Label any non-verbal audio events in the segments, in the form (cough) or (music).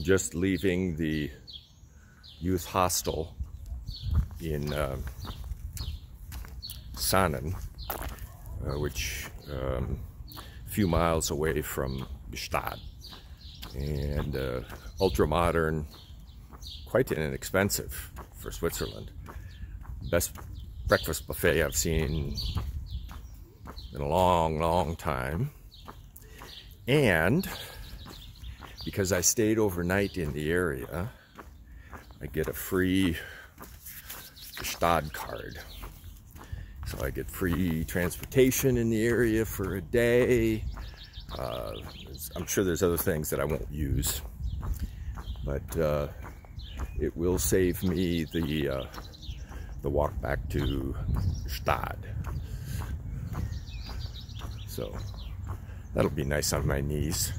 just leaving the youth hostel in uh, Saanen, uh, which um, a few miles away from Gstaad. And uh, ultra modern, quite inexpensive for Switzerland. Best breakfast buffet I've seen in a long, long time. And because I stayed overnight in the area, I get a free Gstaad card. So I get free transportation in the area for a day. Uh, I'm sure there's other things that I won't use, but uh, it will save me the uh, the walk back to Stad. So that'll be nice on my knees.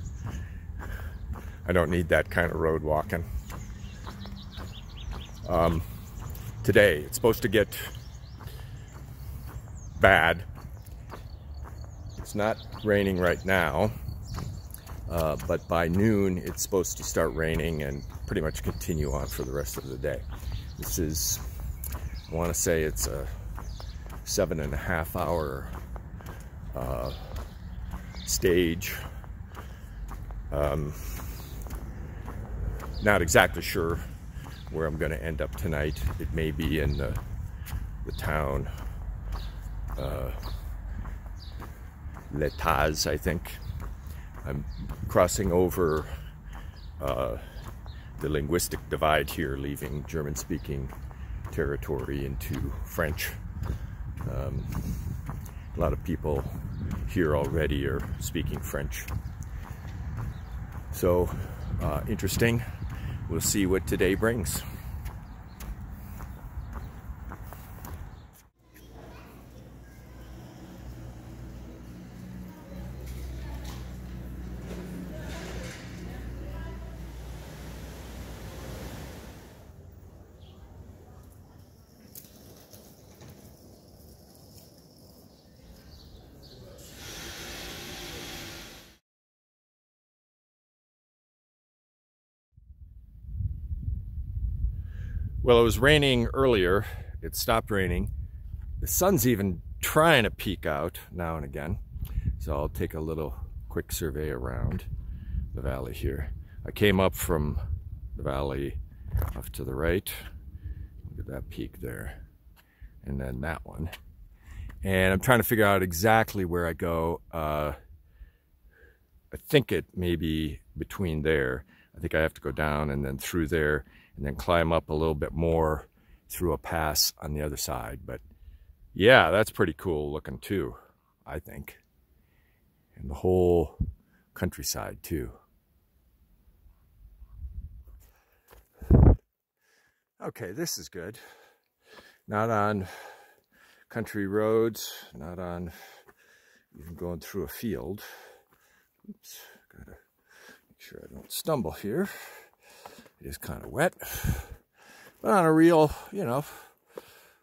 I don't need that kind of road walking. Um, today, it's supposed to get bad. It's not raining right now, uh, but by noon it's supposed to start raining and pretty much continue on for the rest of the day. This is, I want to say it's a seven and a half hour uh, stage. Um, not exactly sure where I'm going to end up tonight. It may be in the, the town uh, Les Taz, I think. I'm crossing over uh, the linguistic divide here, leaving German-speaking territory into French. Um, a lot of people here already are speaking French. So, uh, interesting we'll see what today brings. Well, it was raining earlier. It stopped raining. The sun's even trying to peek out now and again. So I'll take a little quick survey around the valley here. I came up from the valley off to the right. Look at that peak there. And then that one. And I'm trying to figure out exactly where I go. Uh, I think it may be between there. I think I have to go down and then through there and then climb up a little bit more through a pass on the other side. But yeah, that's pretty cool looking too, I think. And the whole countryside too. Okay, this is good. Not on country roads, not on even going through a field. Oops, gotta make sure I don't stumble here. Is kind of wet, but on a real, you know,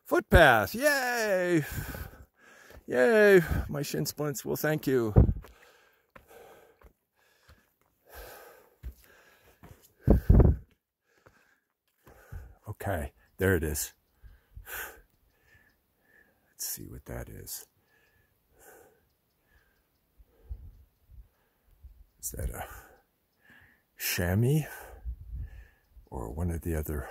footpath. Yay! Yay! My shin splints will thank you. Okay, there it is. Let's see what that is. Is that a chamois? Or one of the other.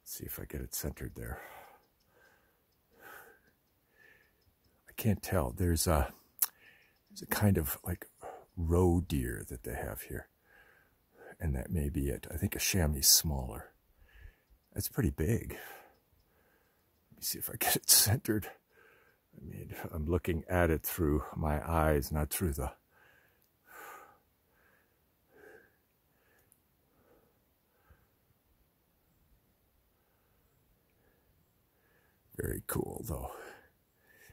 Let's see if I get it centered there. I can't tell. There's a, there's a kind of like roe deer that they have here. And that may be it. I think a chamois smaller. That's pretty big. Let me see if I get it (laughs) centered. I mean, I'm looking at it through my eyes, not through the Very cool though.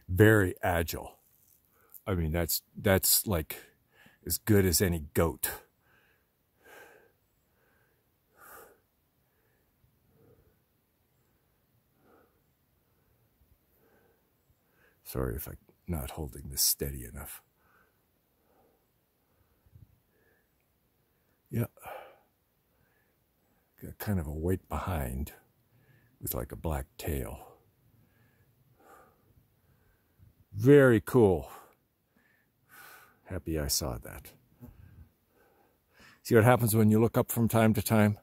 Very agile. I mean, that's, that's like as good as any goat. Sorry if I'm not holding this steady enough. Yeah. Got kind of a white behind with like a black tail. Very cool. Happy I saw that. See what happens when you look up from time to time?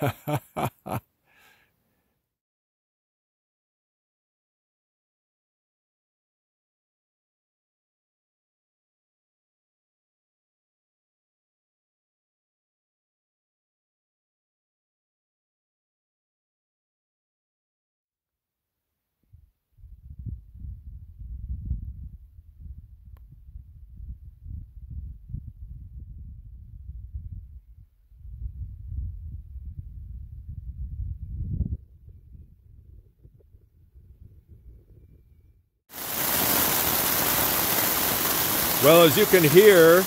(laughs) Well, as you can hear,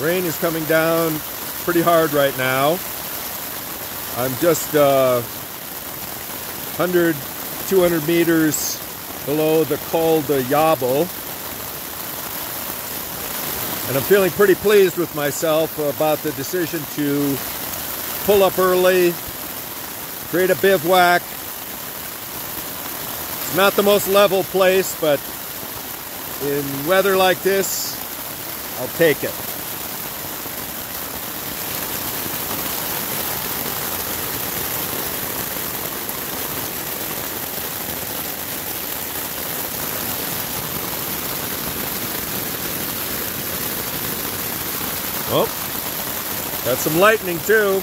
rain is coming down pretty hard right now. I'm just uh, 100, 200 meters below the Col de Yabel. And I'm feeling pretty pleased with myself about the decision to pull up early, create a bivouac. It's not the most level place, but in weather like this, I'll take it. Oh, got some lightning too.